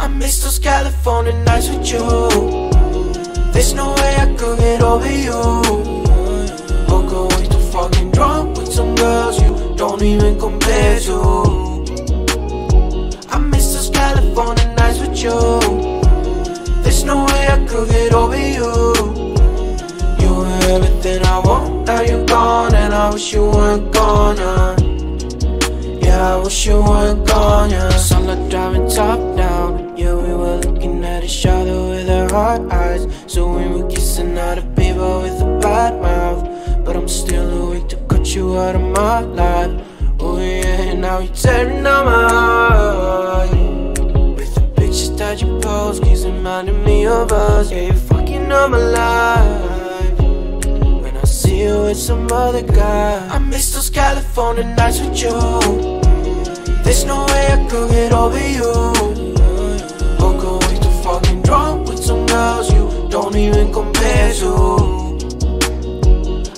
I miss those California nights with you. There's no way I could get over you. Or go way too fucking drunk with some girls you don't even compare to. I miss those California nights with you. There's no way I could get over you. You were everything I want, now you're gone And I wish you weren't gone, yeah Yeah, I wish you weren't gone, yeah Sunlight driving top our eyes. So we were kissing other people with a bad mouth. But I'm still awake to cut you out of my life. Oh yeah, now you're tearing down my heart. With the pictures that you post Keeps reminding me of us. Yeah, you're fucking up my life. When I see you with some other guy I miss those California nights with you. There's no way I could get over you Even compare to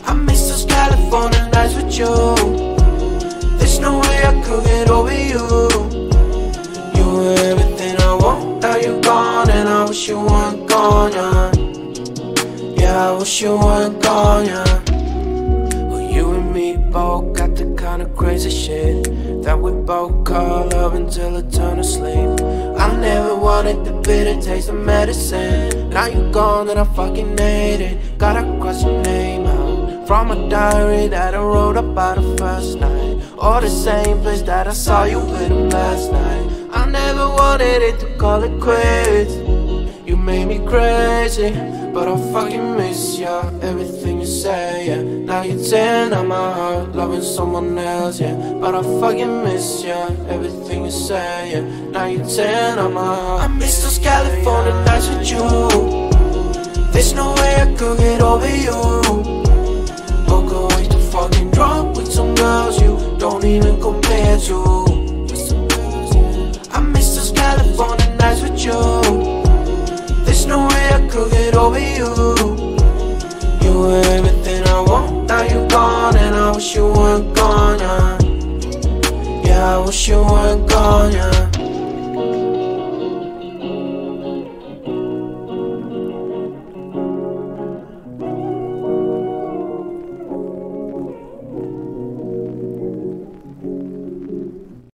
I miss those California nights with you There's no way I could get over you. You were everything I want, now you're gone And I wish you weren't gone, yeah. Yeah, I wish you weren't gone, yeah. Well, you and me both got the kind of crazy shit That we both call love until it turn to sleep I never wanted the bitter taste of medicine. Now you're gone and I fucking hate it. Gotta cross your name out. From a diary that I wrote about the first night. Or the same place that I saw you with him last night. I never wanted it to call it quits. You made me crazy, but I fucking miss ya. Everything you say, yeah Now you're tearing on my heart, loving someone else, yeah. But I fucking miss ya Everything you say, yeah. Now you're tearing on my heart I miss those California nights with you. There's no way I could get over you. Or go way too fucking drunk with some girls you don't even compare to. I miss those California nights with you. There's no way I could get over you You gone And I wish you weren't gone, yeah. Yeah, I wish you weren't gone,